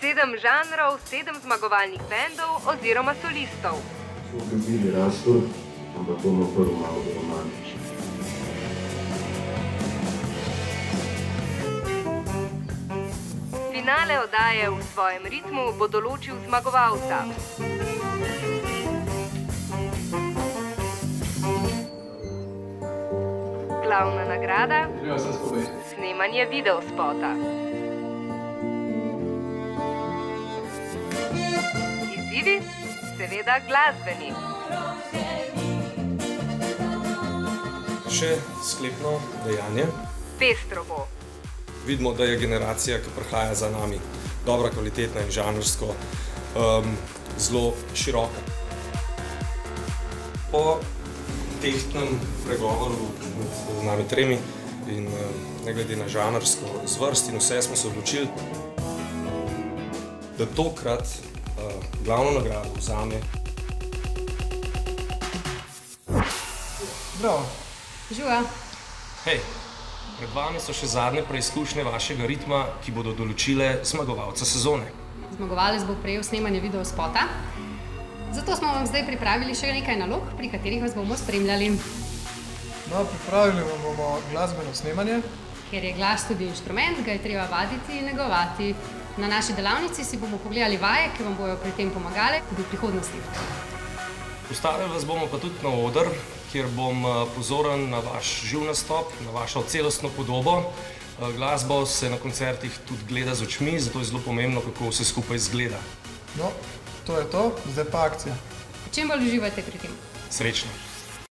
Sedem žanrov, sedem zmagovalnih bendov oziroma solistov. Smo obljubili rastu, ampak bomo prvo malo romantični. Finale oddaje v svojem ritmu bo določil zmagovalca. Glavna nagrada snemanje videospota. Izzivi? Seveda glasbeni. Še sklepno dejanje. Pestro bo. Vidimo, da je generacija, ki prihaja za nami, dobra, kvalitetna in žanrsko um, zelo široka. Po tehtnem pregovoru med nami tremi in ne glede na žanrsko zvrst in vse smo se odločili, da tokrat glavno nagrado vzame Bravo. Žuja. Hej, pred vami so še zadnje preizkušnje vašega ritma, ki bodo določile zmagovalca sezone. Zmagovalec bo prejel snemanje videospota. Zato smo vam zdaj pripravili še nekaj nalog, pri katerih vas bomo spremljali. No, pripravili vam bomo glasbeno snemanje. Ker je glas tudi inštrument, ga je treba vaditi in negovati. Na naši delavnici si bomo pogledali vaje, ki vam bodo pri tem pomagale tudi v prihodnosti. Postavili vas bomo pa tudi na oder, kjer bom eh, pozoren na vaš živ nastop, na vašo celostno podobo. Eh, Glasbo se na koncertih tudi gleda z očmi, zato je zelo pomembno, kako vse skupaj izgleda. No, to je to, zdaj pa akcija. Čim bolj uživate pri tem? Srečno!